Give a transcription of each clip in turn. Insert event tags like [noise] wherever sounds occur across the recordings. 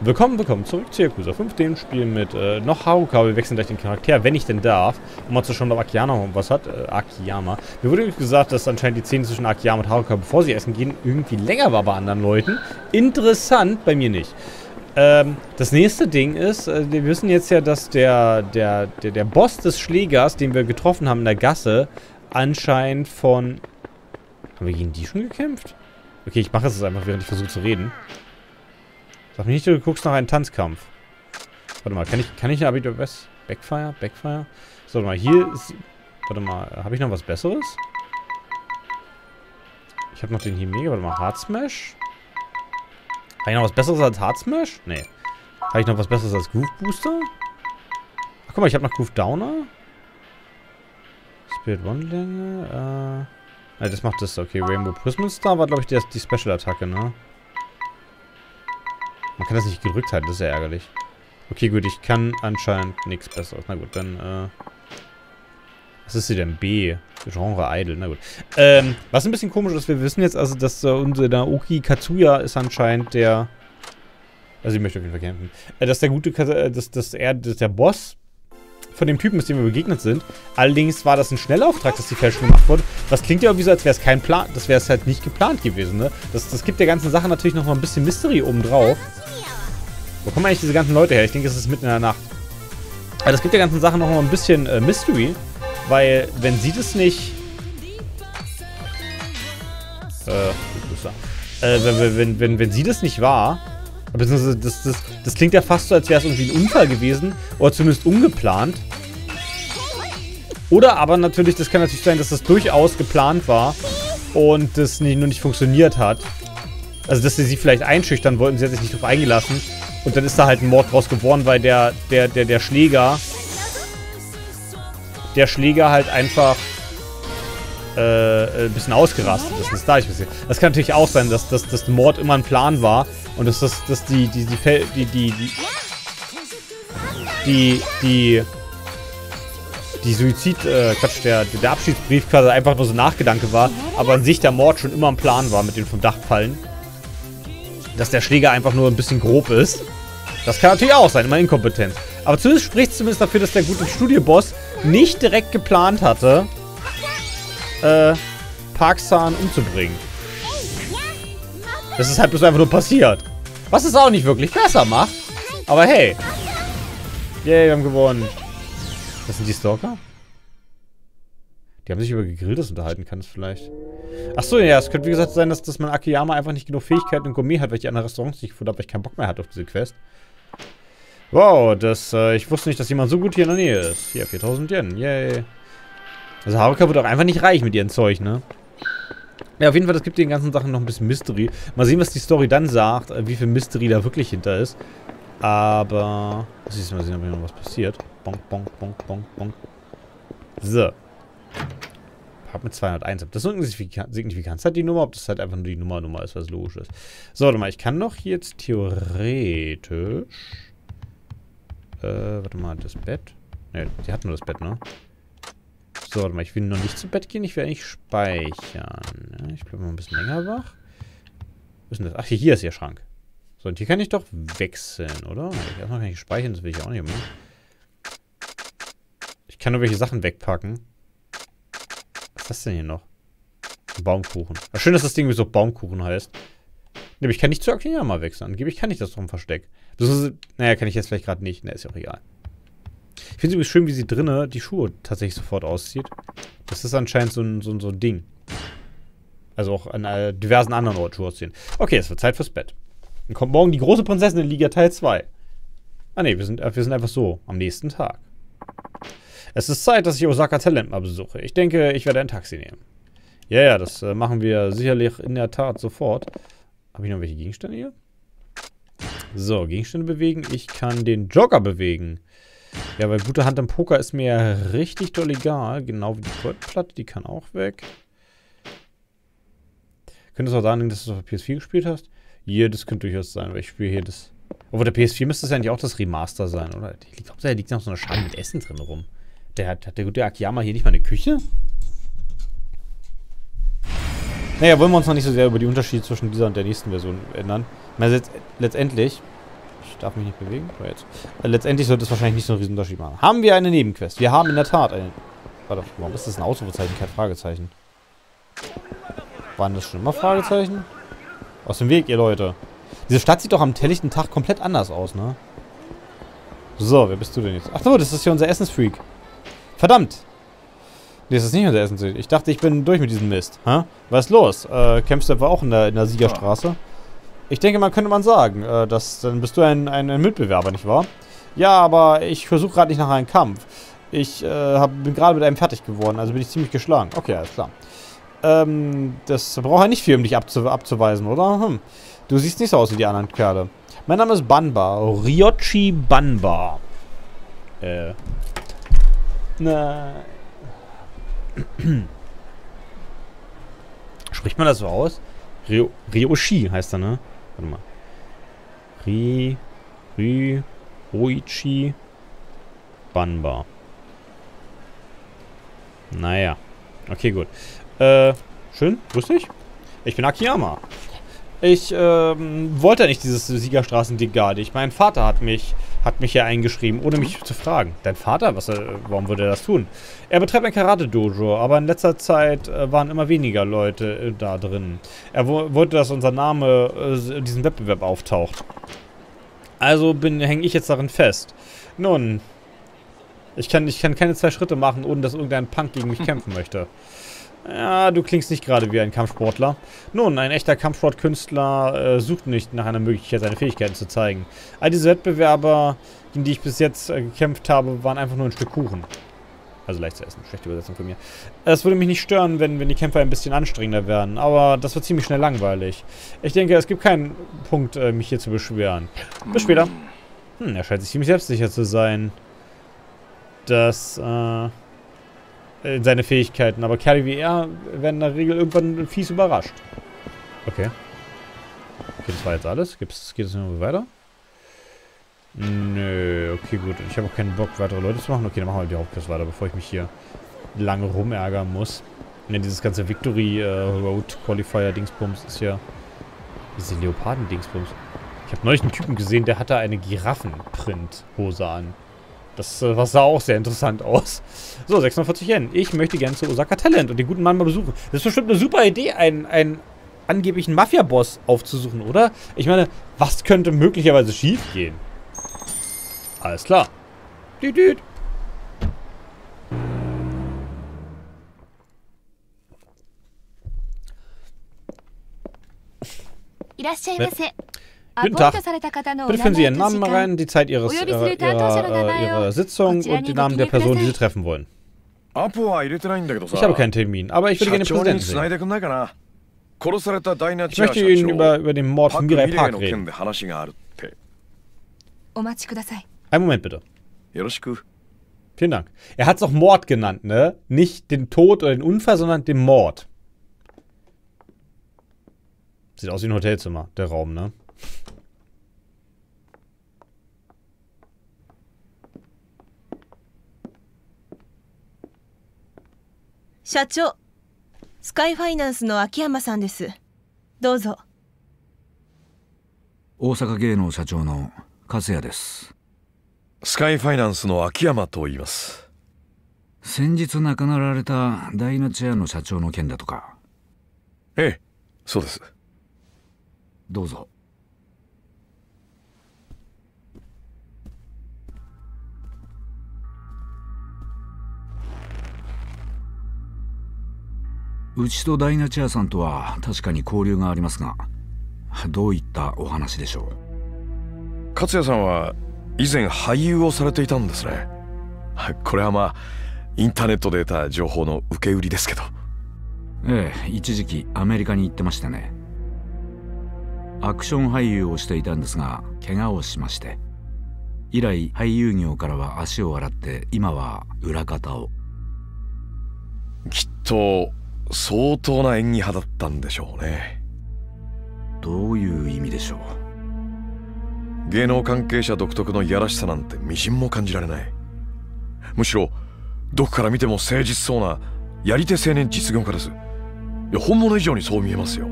Willkommen, willkommen zurück zu Yakuza 5, dem Spiel mit äh, noch Haruka. Wir wechseln gleich den Charakter, wenn ich denn darf. Um mal zu schauen, ob Akiyama was hat. Äh, Akiyama. Mir wurde gesagt, dass anscheinend die Szene zwischen Akiyama und Haruka, bevor sie essen gehen, irgendwie länger war bei anderen Leuten. Interessant, bei mir nicht. Ähm, das nächste Ding ist, äh, wir wissen jetzt ja, dass der, der, der, der Boss des Schlägers, den wir getroffen haben in der Gasse, anscheinend von... Haben wir gegen die schon gekämpft? Okay, ich mache es einfach, während ich versuche zu reden. Sag mir nicht, du guckst nach einem Tanzkampf. Warte mal, kann ich, kann ich Abitur West? Backfire? Backfire? So, warte mal, hier ist... Warte mal, habe ich noch was Besseres? Ich habe noch den hier mega. Warte mal, Hard Smash? Habe ich noch was Besseres als Hard Smash? Nee. Habe ich noch was Besseres als Groove Booster? Ach, guck mal, ich habe noch Groove Downer. Spirit One Länge. Äh... Ja, das macht das. Okay, Rainbow Prism Star war, glaube ich, die, die Special-Attacke, ne? Man kann das nicht gedrückt halten, das ist ja ärgerlich. Okay, gut, ich kann anscheinend nichts Besseres. Na gut, dann, äh... Was ist sie denn? B. Genre Idol, na gut. Ähm, was ein bisschen komisch ist, wir wissen jetzt also, dass äh, unser Naoki Katsuya ist anscheinend der... Also ich möchte auf jeden Fall kämpfen. Äh, dass der gute, äh, dass, dass er, dass der Boss von dem Typen ist, dem wir begegnet sind. Allerdings war das ein Schnellauftrag, dass die Fälschung gemacht wurde. Was klingt ja irgendwie so, als wäre es kein Plan, das wäre es halt nicht geplant gewesen, ne? Das, das gibt der ganzen Sache natürlich noch mal ein bisschen Mystery obendrauf. Wo kommen eigentlich diese ganzen Leute her? Ich denke, es ist mitten in der Nacht. Aber das gibt der ganzen Sache noch mal ein bisschen äh, Mystery. Weil, wenn sie das nicht... Äh, äh wenn, wenn, wenn, wenn sie das nicht war... Beziehungsweise, das, das, das klingt ja fast so, als wäre es irgendwie ein Unfall gewesen. Oder zumindest ungeplant. Oder aber natürlich, das kann natürlich sein, dass das durchaus geplant war. Und das nicht, nur nicht funktioniert hat. Also, dass sie sie vielleicht einschüchtern wollten. Sie hat sich nicht darauf eingelassen. Und dann ist da halt ein Mord draus geworden, weil der, der, der, der Schläger der Schläger halt einfach äh, ein bisschen ausgerastet ist. Das, da ich das kann natürlich auch sein, dass, dass, dass Mord immer ein Plan war und dass, dass, dass die, die, die, die, die, die, die, die, die Suizid, äh, Quatsch, der, der Abschiedsbrief quasi einfach nur so Nachgedanke war, aber an sich der Mord schon immer ein Plan war mit dem vom Dach fallen. Dass der Schläger einfach nur ein bisschen grob ist. Das kann natürlich auch sein, immer Inkompetenz. Aber zumindest spricht es zumindest dafür, dass der gute Studioboss nicht direkt geplant hatte, äh, Parksan umzubringen. Das ist halt bloß einfach nur passiert. Was es auch nicht wirklich besser macht. Aber hey. Yay, wir haben gewonnen. Das sind die Stalker? Die haben sich über Gegrilltes unterhalten, kann es vielleicht. Achso, ja, es könnte wie gesagt sein, dass, dass man Akiyama einfach nicht genug Fähigkeiten und Gourmet hat, weil ich die anderen Restaurants nicht gefunden habe, weil ich keinen Bock mehr hatte auf diese Quest. Wow, das, äh, ich wusste nicht, dass jemand so gut hier in der Nähe ist. Hier, 4000 Yen, yay. Also Haruka wird auch einfach nicht reich mit ihrem Zeug, ne? Ja, auf jeden Fall, das gibt den ganzen Sachen noch ein bisschen Mystery. Mal sehen, was die Story dann sagt, äh, wie viel Mystery da wirklich hinter ist. Aber, lass uns mal sehen, ob hier noch was passiert. Bonk, bonk, bonk, bonk, bonk. So. Hab mit 201. Ob das so Signifikanz hat, die Nummer, ob das halt einfach nur die Nummer Nummer ist, was logisch ist. So, warte mal, ich kann doch jetzt theoretisch äh, warte mal, das Bett? Ne, die hat nur das Bett, ne? So, warte mal, ich will noch nicht zu Bett gehen, ich will eigentlich speichern. Ja, ich bleibe mal ein bisschen länger wach. Wo ist denn das? Ach, hier, ist ihr Schrank. So, und hier kann ich doch wechseln, oder? Erstmal kann ich speichern, das will ich auch nicht mehr. Ich kann nur welche Sachen wegpacken. Was ist das denn hier noch? Ein Baumkuchen. Ach, schön, dass das Ding so Baumkuchen heißt. Ne, aber ich kann nicht zu Akiyama wechseln. Angeblich kann ich das vom Versteck. Das ist, naja, kann ich jetzt vielleicht gerade nicht. Ne, ist ja auch egal. Ich finde es übrigens schön, wie sie drinnen die Schuhe tatsächlich sofort auszieht. Das ist anscheinend so ein, so ein, so ein Ding. Also auch an äh, diversen anderen Orten Schuhe ausziehen. Okay, es wird Zeit fürs Bett. Dann kommt morgen die große Prinzessin in Liga Teil 2. Ah ne, wir sind, äh, wir sind einfach so am nächsten Tag. Es ist Zeit, dass ich Osaka Talent mal besuche. Ich denke, ich werde ein Taxi nehmen. Ja, ja, das äh, machen wir sicherlich in der Tat sofort. Habe ich noch welche Gegenstände hier? So, Gegenstände bewegen. Ich kann den Joker bewegen. Ja, weil gute Hand im Poker ist mir richtig doll egal. Genau wie die Goldplatte, die kann auch weg. Könnte es auch sagen, dass du auf der PS4 gespielt hast? Hier, das könnte durchaus sein, weil ich spiele hier das... Obwohl, der PS4 müsste es eigentlich auch das Remaster sein, oder? Ich glaube, da liegt noch so eine Schale mit Essen drin rum. Der hat, hat der gute Akiyama hier nicht mal eine Küche? Naja, wollen wir uns noch nicht so sehr über die Unterschiede zwischen dieser und der nächsten Version ändern. Meine, letztendlich, Ich darf mich nicht bewegen. Oh, jetzt. Äh, letztendlich sollte es wahrscheinlich nicht so einen riesen Unterschied machen. Haben wir eine Nebenquest? Wir haben in der Tat eine... Warte, warum ist das ein Ausrufezeichen, kein Fragezeichen? Waren das schon immer Fragezeichen? Aus dem Weg, ihr Leute. Diese Stadt sieht doch am helllichten Tag komplett anders aus, ne? So, wer bist du denn jetzt? Ach so, das ist hier unser Essensfreak. Verdammt. Nee, das ist nicht unser Essensfreak. Ich dachte, ich bin durch mit diesem Mist. Hä? Was ist los? Äh, kämpfst du etwa auch in der, in der Siegerstraße? Ich denke, man könnte man sagen, äh, dass, dann bist du ein, ein, ein Mitbewerber, nicht wahr? Ja, aber ich versuche gerade nicht nach einem Kampf. Ich äh, hab, bin gerade mit einem fertig geworden, also bin ich ziemlich geschlagen. Okay, alles klar. Ähm, das braucht ja nicht viel, um dich abzu abzuweisen, oder? Hm. Du siehst nicht so aus wie die anderen Kerle. Mein Name ist Banba. Ryochi Banba. Äh. Na. [clears throat] Spricht man das so aus? Ryo, Ryoshi heißt er, ne? Warte mal. Ri. Ri. Roichi. Banba. Naja. Okay, gut. Äh, schön. Grüß dich. Ich bin Akiyama. Ich ähm, wollte nicht dieses Siegerstraßen-Degade. Mein Vater hat mich, hat mich hier eingeschrieben, ohne mich zu fragen. Dein Vater? Was, äh, warum würde er das tun? Er betreibt ein Karate-Dojo, aber in letzter Zeit äh, waren immer weniger Leute äh, da drin. Er wollte, dass unser Name in diesem Wettbewerb auftaucht. Also hänge ich jetzt darin fest. Nun, ich kann, ich kann keine zwei Schritte machen, ohne dass irgendein Punk gegen mich [laughs] kämpfen möchte. Ja, du klingst nicht gerade wie ein Kampfsportler. Nun, ein echter Kampfsportkünstler äh, sucht nicht nach einer Möglichkeit, seine Fähigkeiten zu zeigen. All diese Wettbewerber, gegen die ich bis jetzt äh, gekämpft habe, waren einfach nur ein Stück Kuchen. Also leicht zu essen. Schlechte Übersetzung von mir. Es würde mich nicht stören, wenn, wenn die Kämpfe ein bisschen anstrengender wären. Aber das wird ziemlich schnell langweilig. Ich denke, es gibt keinen Punkt, äh, mich hier zu beschweren. Bis später. Hm, er scheint sich ziemlich selbstsicher zu sein. Das, äh in seine Fähigkeiten. Aber Kerle wie er werden in der Regel irgendwann fies überrascht. Okay. Okay, das war jetzt alles. Gibt's, geht es noch weiter? Nö, okay, gut. Ich habe auch keinen Bock, weitere Leute zu machen. Okay, dann machen wir die Hauptquest weiter, bevor ich mich hier lange rumärgern muss. Ne, dieses ganze Victory äh, Road Qualifier Dingsbums ist ja... Diese Leoparden Dingsbums. Ich habe neulich einen Typen gesehen, der hatte eine Giraffenprint-Hose an. Das äh, sah auch sehr interessant aus. So, 640 Yen. Ich möchte gerne zu Osaka Talent und den guten Mann mal besuchen. Das ist bestimmt eine super Idee, einen, einen angeblichen Mafia-Boss aufzusuchen, oder? Ich meine, was könnte möglicherweise schiefgehen? Alles klar. Düt, düt. Guten Tag. Bitte führen Sie Ihren Namen rein, die Zeit Ihres, ihrer, ihrer, ihrer Sitzung und den Namen der Person, die Sie treffen wollen. Ich habe keinen Termin, aber ich würde gerne den Präsidenten sehen. Ich möchte Ihnen über, über den Mord von Mirai Park reden. Einen Moment bitte. Vielen Dank. Er hat es auch Mord genannt, ne? Nicht den Tod oder den Unfall, sondern den Mord. Sieht aus wie ein Hotelzimmer, der Raum, ne? 社長スカイファイナンスの秋山さんです。どうぞ。大阪芸能社長の和也です。スカイファイナンスの秋山と言います。先日亡くなられたダイナチェアの社長の件だとか。ええそうです。どうぞうちとダイナチェアさんとは確かに交流がありますがどういったお話でしょう？勝也さんは以前俳優をされていたんですね。これはまあインターネットで得た情報の受け売りですけど。ええ一時期アメリカに行ってましたね。アクション俳優をしていたんですが怪我をしまして。以来俳優業からは足を洗って今は裏方を。きっと相当な演技派だったんでしょうね。どういう意味でしょう？芸能関係者独特のいやらしさなんてみじんも感じられない。むしろどこから見ても誠実そうなやり手青年実業家です。いや本物以上にそう見えますよ。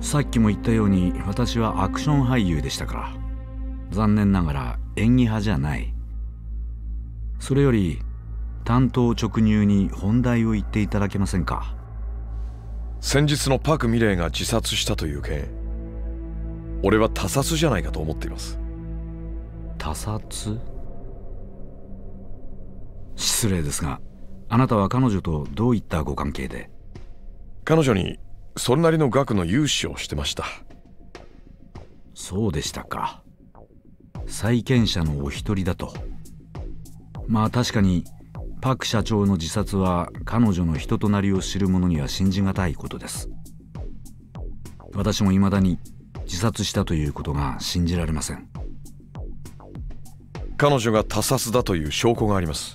さっきも言ったように私はアクション俳優でしたから。残念ながら演技派じゃない。それより担当直入に本題を言っていただけませんか？先日のパク・ミレイが自殺したという件俺は他殺じゃないかと思っています。他殺？失礼ですがあなたは彼女とどういったご関係で？彼女にそれなりの額の融資をしてました。そうでしたか。債権者のお一人だと。まあ確かにパク社長の自殺は彼女の人となりを知る者には信じがたいことです。私も未だに自殺したということが信じられません。彼女が他殺だという証拠があります。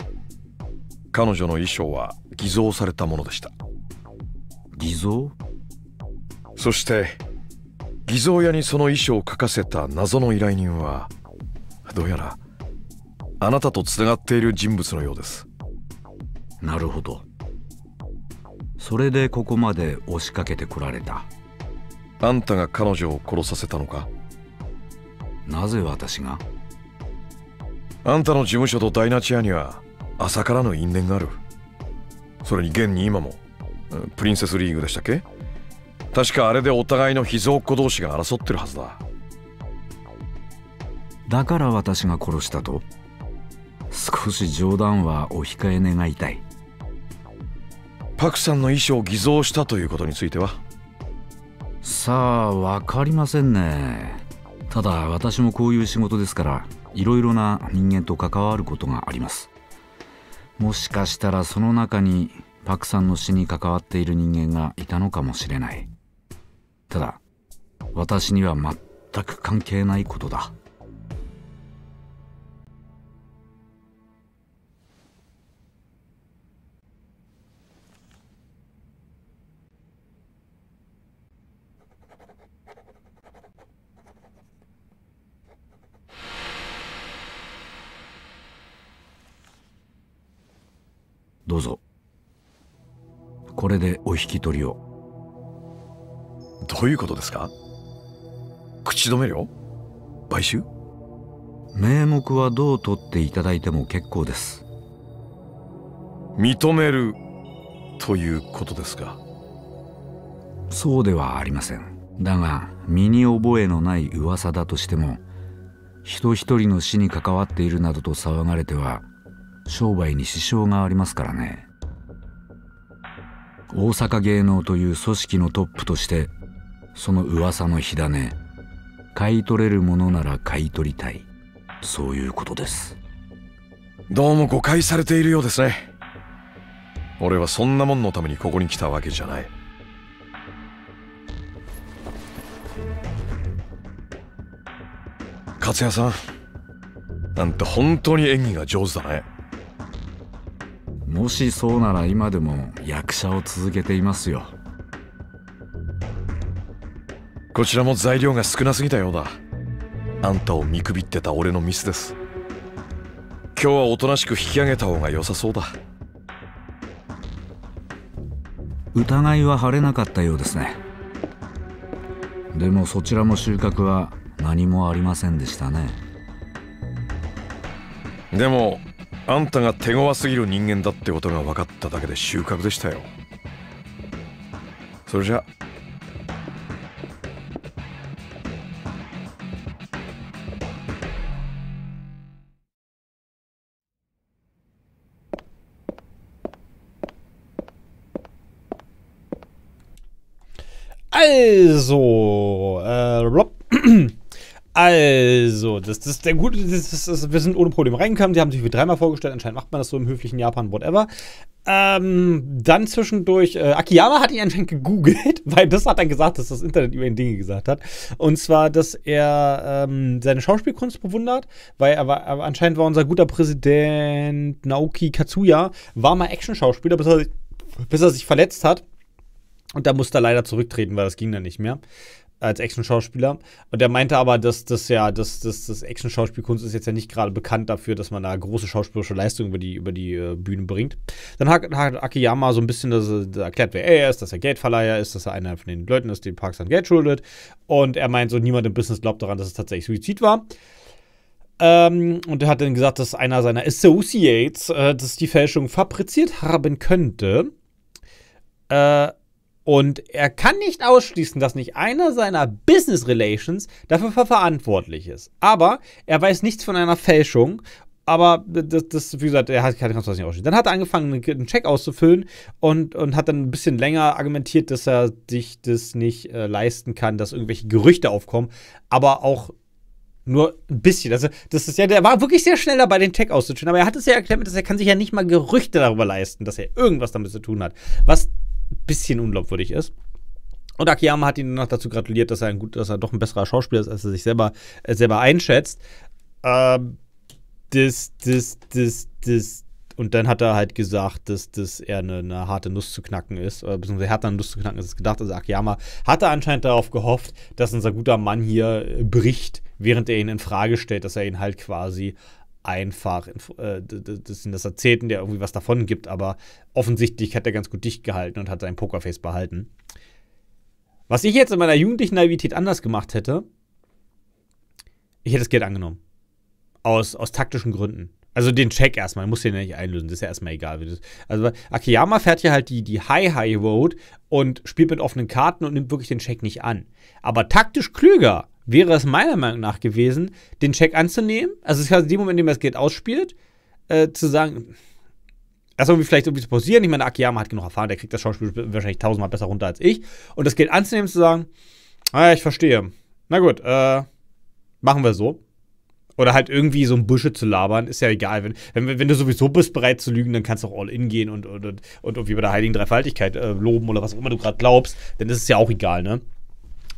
彼女の衣装は偽造されたものでした。偽造？そして偽造屋にその衣装を書かせた謎の依頼人はどうやらあなたとつながっている人物のようですなるほど。それでここまで押しかけてこられた。あんたが彼女を殺させたのか？なぜ私が？あんたの事務所とダイナチアには朝からの因縁がある。それに現に今もうんプリンセスリーグでしたっけ？確かあれでお互いの秘蔵っ子同士が争ってるはずだ。だから私が殺したと？少し冗談はお控え願いたいパクさんの衣装を偽造したということについては？さあ分かりませんね。ただ私もこういう仕事ですからいろいろな人間と関わることがあります。もしかしたらその中にパクさんの死に関わっている人間がいたのかもしれない。ただ私には全く関係ないことだ。どうぞ。これでお引き取りを。どういうことですか？口止め料？買収？名目はどう取っていただいても結構です。認めるということですか？そうではありません。だが身に覚えのない噂だとしても人一人の死に関わっているなどと騒がれては商売に支障がありますからね。大阪芸能という組織のトップとしてその噂の火種買い取れるものなら買い取りたい。そういうことです。どうも誤解されているようですね。俺はそんなもんのためにここに来たわけじゃない。勝也さんなんて本当に演技が上手だね。もしそうなら今でも役者を続けていますよ。こちらも材料が少なすぎたようだ。あんたを見くびってた俺のミスです。今日はおとなしく引き上げた方が良さそうだ。疑いは晴れなかったようですね。でもそちらも収穫は何もありませんでしたね。でもあんたが手強すぎる人間だってことが分かっただけで収穫でしたよ。それじゃ。Also, äh, Also, das, das ist der gute, das, das, das, wir sind ohne Probleme reingekommen. Die haben sich wie dreimal vorgestellt. Anscheinend macht man das so im höflichen Japan, whatever. Ähm, dann zwischendurch, äh, Akiyama hat ihn anscheinend gegoogelt, [laughs] weil das hat dann gesagt, dass das Internet über ihn Dinge gesagt hat. Und zwar, dass er ähm, seine Schauspielkunst bewundert, weil er war, aber anscheinend war unser guter Präsident Naoki Katsuya, war mal Action-Schauspieler, bis er, bis er sich verletzt hat. Und da musste er leider zurücktreten, weil das ging dann nicht mehr als Action-Schauspieler. Und er meinte aber, dass das ja, dass das, das Action-Schauspielkunst ist jetzt ja nicht gerade bekannt dafür, dass man da große schauspielerische Leistung über die, über die äh, Bühne bringt. Dann hat, hat Akiyama so ein bisschen das, das erklärt, wer er ist, dass er Geldverleiher ist, dass er einer von den Leuten ist, dem Parks an Geld schuldet. Und er meint so, niemand im Business glaubt daran, dass es tatsächlich Suizid war. Ähm, und er hat dann gesagt, dass einer seiner Associates äh, das die Fälschung fabriziert haben könnte. Äh, und er kann nicht ausschließen, dass nicht einer seiner Business Relations dafür verantwortlich ist. Aber er weiß nichts von einer Fälschung. Aber das, das wie gesagt, er hat, kann das nicht ausschließen. Dann hat er angefangen, einen Check auszufüllen und, und hat dann ein bisschen länger argumentiert, dass er sich das nicht äh, leisten kann, dass irgendwelche Gerüchte aufkommen. Aber auch nur ein bisschen. Also, das ist ja, der war wirklich sehr schnell dabei, den Check auszufüllen. Aber er hat es ja erklärt, dass er kann sich ja nicht mal Gerüchte darüber leisten, dass er irgendwas damit zu tun hat. Was bisschen unglaubwürdig ist. Und Akiyama hat ihn noch dazu gratuliert, dass er, ein gut, dass er doch ein besserer Schauspieler ist, als er sich selber, äh, selber einschätzt. Ähm, das, das, das, das. Und dann hat er halt gesagt, dass, dass er eine, eine harte Nuss zu knacken ist, oder beziehungsweise härter Nuss zu knacken ist, als gedacht. Also Akiyama hatte anscheinend darauf gehofft, dass unser guter Mann hier äh, bricht, während er ihn in Frage stellt, dass er ihn halt quasi einfach äh, das, das Erzählten, der irgendwie was davon gibt, aber offensichtlich hat er ganz gut dicht gehalten und hat sein Pokerface behalten. Was ich jetzt in meiner jugendlichen Naivität anders gemacht hätte, ich hätte das Geld angenommen. Aus, aus taktischen Gründen. Also den Check erstmal, muss den ja nicht einlösen, das ist ja erstmal egal. Also Akiyama fährt ja halt die, die High-High-Road und spielt mit offenen Karten und nimmt wirklich den Check nicht an. Aber taktisch klüger wäre es meiner Meinung nach gewesen, den Check anzunehmen. Also es ist in dem Moment, in dem er das Geld ausspielt, äh, zu sagen, erst irgendwie vielleicht irgendwie zu pausieren. Ich meine, Akiyama hat genug erfahren, der kriegt das Schauspiel wahrscheinlich tausendmal besser runter als ich. Und das Geld anzunehmen, zu sagen, ah, ich verstehe. Na gut, äh, machen wir so. Oder halt irgendwie so ein Bullshit zu labern, ist ja egal. Wenn, wenn, wenn du sowieso bist, bereit zu lügen, dann kannst du auch all in gehen und, und, und, und irgendwie bei der Heiligen Dreifaltigkeit äh, loben oder was auch immer du gerade glaubst, dann ist es ja auch egal, ne?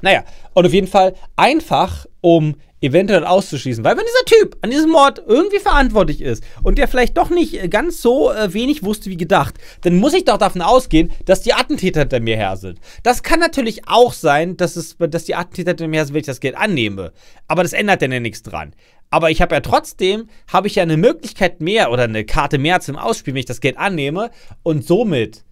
Naja, und auf jeden Fall einfach, um eventuell auszuschließen. Weil wenn dieser Typ an diesem Mord irgendwie verantwortlich ist und der vielleicht doch nicht ganz so äh, wenig wusste wie gedacht, dann muss ich doch davon ausgehen, dass die Attentäter hinter mir her sind. Das kann natürlich auch sein, dass, es, dass die Attentäter hinter mir her sind, wenn ich das Geld annehme. Aber das ändert dann ja nichts dran. Aber ich habe ja trotzdem, habe ich ja eine Möglichkeit mehr oder eine Karte mehr zum Ausspielen, wenn ich das Geld annehme und somit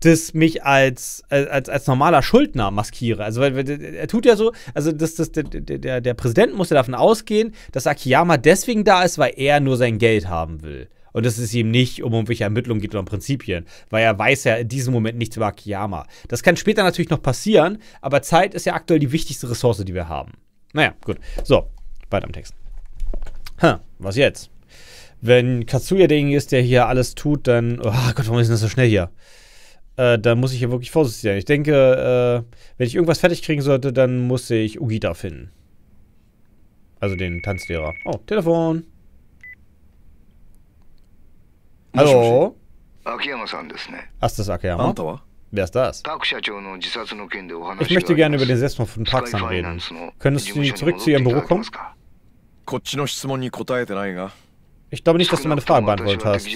das mich als, als, als normaler Schuldner maskiere. Also, weil, er tut ja so, also das, das, der, der, der Präsident muss ja davon ausgehen, dass Akiyama deswegen da ist, weil er nur sein Geld haben will. Und dass es ihm nicht um irgendwelche Ermittlungen geht oder um Prinzipien, weil er weiß ja in diesem Moment nichts über Akiyama. Das kann später natürlich noch passieren, aber Zeit ist ja aktuell die wichtigste Ressource, die wir haben. Naja, gut. So, weiter im Text. Hm, was jetzt? Wenn Katsuya derjenige ist, der hier alles tut, dann. Oh Gott, warum ist das so schnell hier? Äh, da muss ich hier wirklich vorsichtig sein. Ich denke, äh, wenn ich irgendwas fertig kriegen sollte, dann muss ich Ugita finden. Also den Tanzlehrer. Oh, Telefon. Hallo? Ach, das ist Akiyama? Wer ist das? Ich möchte gerne über den Selbstmord von Parksan reden. Könntest du zurück zu Ihrem Büro kommen? Ich glaube nicht, dass du meine Frage beantwortet hast.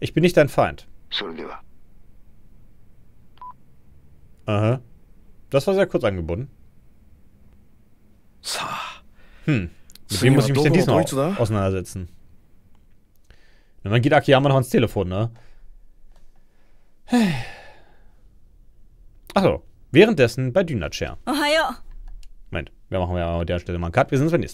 Ich bin nicht dein Feind. Aha. Das war sehr kurz angebunden. Hm. Mit wem muss ich mich denn diesmal auseinandersetzen? Und dann geht Akiyama noch ans Telefon, ne? Achso, währenddessen bei Dynachair. Moment, wir machen ja an der Stelle mal einen Cut. Wir sehen uns beim nächsten Mal.